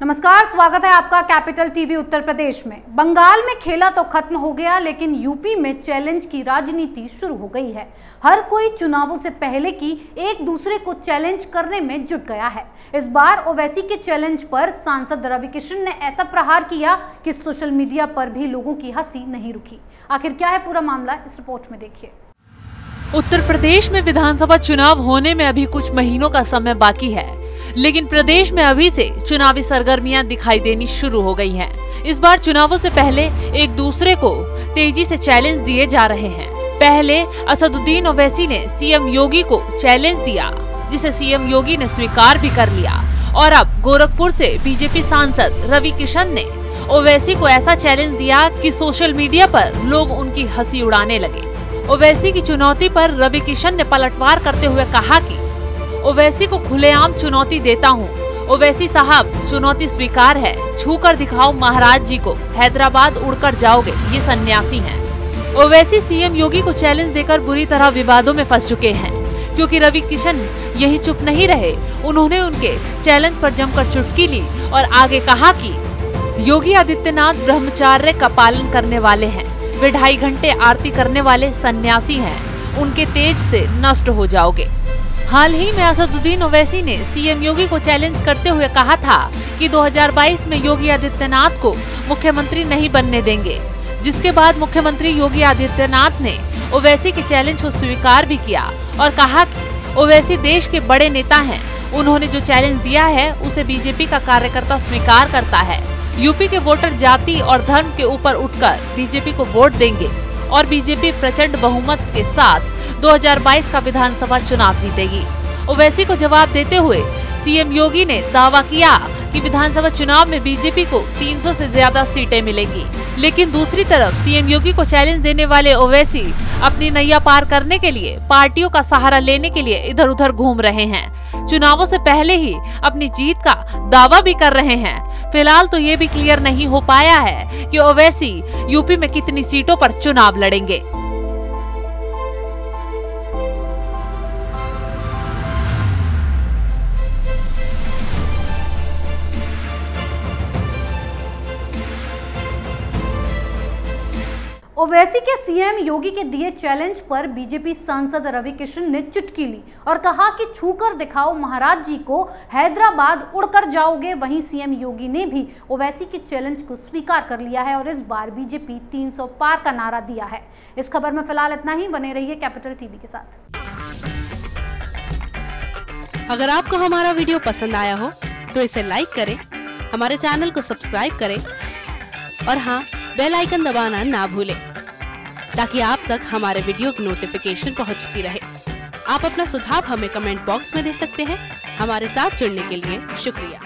नमस्कार, स्वागत है आपका कैपिटल टीवी उत्तर प्रदेश में। बंगाल में खेला तो खत्म हो गया, लेकिन यूपी में चैलेंज की राजनीति शुरू हो गई है। हर कोई चुनावों से पहले की एक दूसरे को चैलेंज करने में जुट गया है। इस बार ओवैसी के चैलेंज पर सांसद रवि किशन ने ऐसा प्रहार किया कि सोशल मीडिया पर भी लोगों की हँसी नहीं रुकी। आखिर क्या है पूरा मामला? इस रिपोर्ट में देखिए। उत्तर प्रदेश में विधानसभा चुनाव होने में अभी कुछ महीनों का समय बाकी है। लेकिन प्रदेश में अभी से चुनावी सरगर्मियाँ दिखाई देनी शुरू हो गई हैं। इस बार चुनावों से पहले एक दूसरे को तेज़ी से चैलेंज दिए जा रहे हैं। पहले असदुद्दीन ओवैसी ने सीएम योगी को चैलेंज दिया, जिसे सीएम योगी ने स्वीकार भी कर लिया। और अब गोरखपुर से बीजेपी सांसद रवि किशन ने ओवैसी को ऐसा चैलेंज दिया कि सोशल मीडिया पर लोग उनकी हँसी उड़ाने लगे। ओवैसी की चुनौती पर रवि किशन ने पलटवार करते हुए कहा कि ओवैसी को खुलेआम चुनौती देता हूँ। ओवैसी साहब, चुनौती स्वीकार है। छू कर दिखाओ महाराज जी को। हैदराबाद उड़कर जाओगे। ये सन्यासी हैं। ओवैसी सीएम योगी को चैलेंज देकर बुरी तरह विवादों में फंस चुके हैं। क्योंकि रवि किशन यही चुप नहीं रहे। उन्होंने उनके चैलेंज पर जमकर चुटकी ली और आगे कहा कि योगी आदित्यनाथ ब्रह्मचार्य का पालन करने वाले हैं। वे ढाई घंटे आरती करने वाले सन्यासी हैं। उनके तेज से नष्ट हो जाओगे। हाल ही में असदुद्दीन ओवैसी ने सीएम योगी को चैलेंज करते हुए कहा था कि 2022 में योगी आदित्यनाथ को मुख्यमंत्री नहीं बनने देंगे, जिसके बाद मुख्यमंत्री योगी आदित्यनाथ ने ओवैसी के चैलेंज को स्वीकार भी किया और कहा कि ओवैसी देश के बड़े नेता हैं। उन्होंने जो चैलेंज दिया है, उसे बीजेपी का कार्यकर्ता स्वीकार करता है। यूपी के वोटर जाति और धर्म के ऊपर उठकर बीजेपी को वोट देंगे। और बीजेपी प्रचंड बहुमत के साथ 2022 का विधानसभा चुनाव जीतेगी। ओवैसी को जवाब देते हुए सीएम योगी ने दावा किया कि विधानसभा चुनाव में बीजेपी को 300 से ज़्यादा सीटें मिलेंगी। लेकिन दूसरी तरफ़, सीएम योगी को चैलेंज देने वाले ओवैसी अपनी नैया पार करने के लिए, पार्टियों का सहारा लेने के लिए इधर उधर घूम रहे हैं। चुनावों से पहले ही अपनी जीत का दावा भी कर रहे हैं। फ़िलहाल तो ये भी क्लियर नहीं हो पाया है कि ओवैसी यूपी में कितनी सीटों पर चुनाव लड़ेंगे। ओवैसी के सीएम योगी के दिए चैलेंज पर बीजेपी सांसद रवि किशन ने चुटकी ली और कहा कि छूकर दिखाओ महाराज जी को, हैदराबाद उड़कर जाओगे, वहीं सीएम योगी ने भी ओवैसी के चैलेंज को स्वीकार कर लिया है और इस बार बीजेपी 300 पार का नारा दिया है। इस खबर में फ़िलहाल इतना ही, बने रहिए कैपिटल टीवी के साथ। अगर आपको हमारा वीडियो पसंद आया हो तो इसे लाइक करें, हमारे चैनल को सब्सक्राइब करें और हाँ बेल आइकन दबाना ना भूलें, ताकि आप तक हमारे वीडियो की नोटिफिकेशन पहुँचती रहे। आप अपना सुझाव हमें कमेंट बॉक्स में दे सकते हैं। हमारे साथ जुड़ने के लिए शुक्रिया।